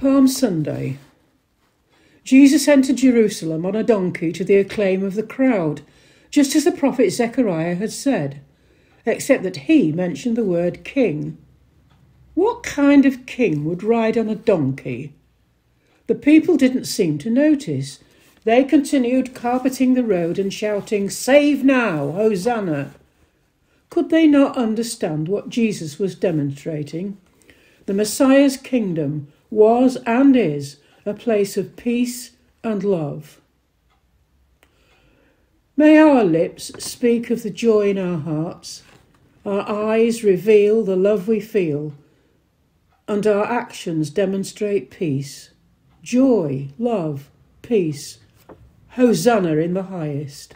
Palm Sunday. Jesus entered Jerusalem on a donkey to the acclaim of the crowd, just as the prophet Zechariah had said, except that he mentioned the word king. What kind of king would ride on a donkey? The people didn't seem to notice. They continued carpeting the road and shouting, Save now, Hosanna! Could they not understand what Jesus was demonstrating? The Messiah's kingdom was and is a place of peace and love. May our lips speak of the joy in our hearts, our eyes reveal the love we feel, and our actions demonstrate peace, joy, love, peace. Hosanna in the highest.